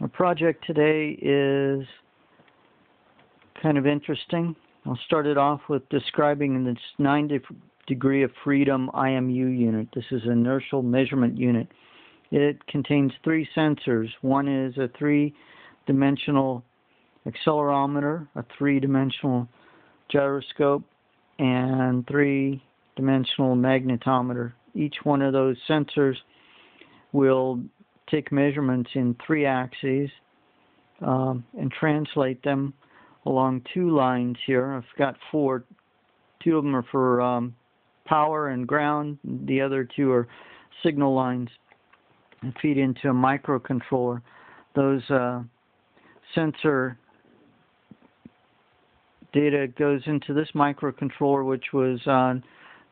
Our project today is kind of interesting. I'll start it off with describing this 9 de degree of freedom IMU unit. This is an inertial measurement unit. It contains three sensors. One is a three-dimensional accelerometer, a three-dimensional gyroscope, and three-dimensional magnetometer. Each one of those sensors will take measurements in three axes um, and translate them along two lines here. I've got four. Two of them are for um, power and ground. The other two are signal lines and feed into a microcontroller. Those uh, sensor data goes into this microcontroller, which was uh,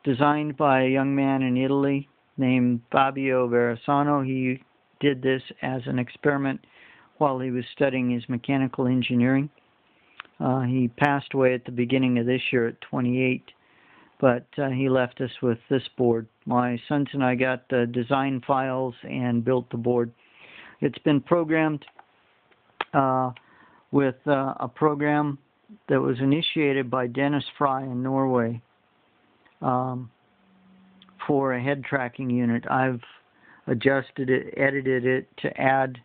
designed by a young man in Italy named Fabio Varesano. He did this as an experiment while he was studying his mechanical engineering. Uh, he passed away at the beginning of this year at 28, but uh, he left us with this board. My sons and I got the design files and built the board. It's been programmed uh, with uh, a program that was initiated by Dennis Frie in Norway um, for a head tracking unit. I've adjusted it, edited it to add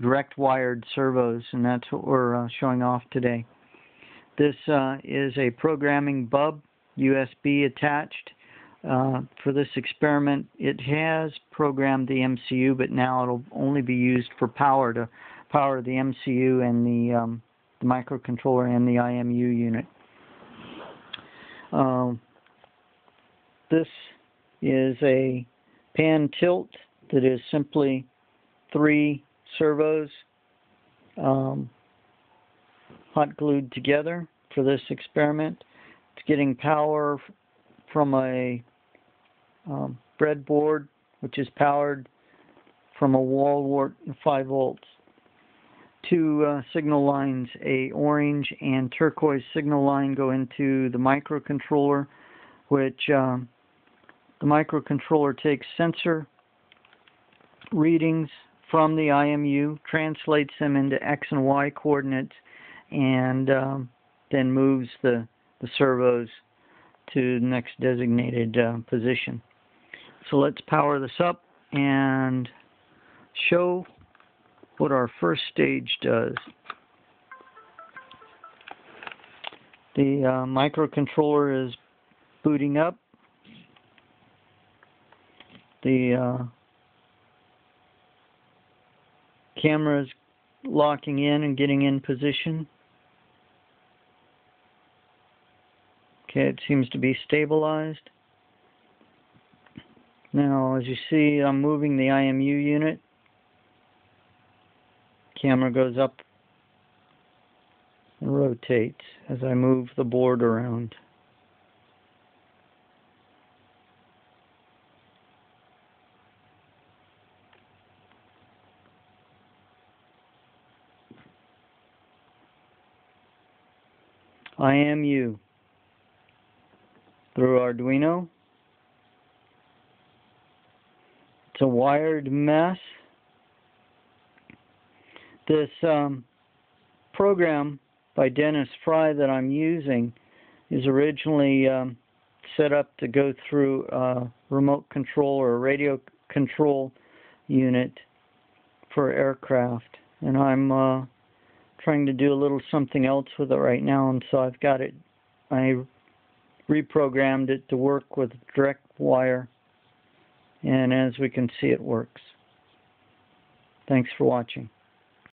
direct wired servos, and that's what we're uh, showing off today. This uh, is a programming bub USB attached. Uh, for this experiment, it has programmed the MCU, but now it'll only be used for power to power the MCU and the, um, the microcontroller and the IMU unit. Um, this is a pan tilt that is simply three servos um, hot glued together for this experiment. It's getting power from a um, breadboard which is powered from a wall wart 5 volts. Two uh, signal lines, a orange and turquoise signal line go into the microcontroller which um, the microcontroller takes sensor readings from the IMU, translates them into X and Y coordinates, and um, then moves the, the servos to the next designated uh, position. So let's power this up and show what our first stage does. The uh, microcontroller is booting up. The uh, camera is locking in and getting in position. Okay, it seems to be stabilized. Now, as you see, I'm moving the IMU unit. Camera goes up and rotates as I move the board around. IMU through Arduino. It's a wired mess. This um, program by Dennis Frie that I'm using is originally um, set up to go through a remote control or radio control unit for aircraft. And I'm uh, trying to do a little something else with it right now, and so I've got it. I reprogrammed it to work with direct wire, and as we can see, it works. Thanks for watching.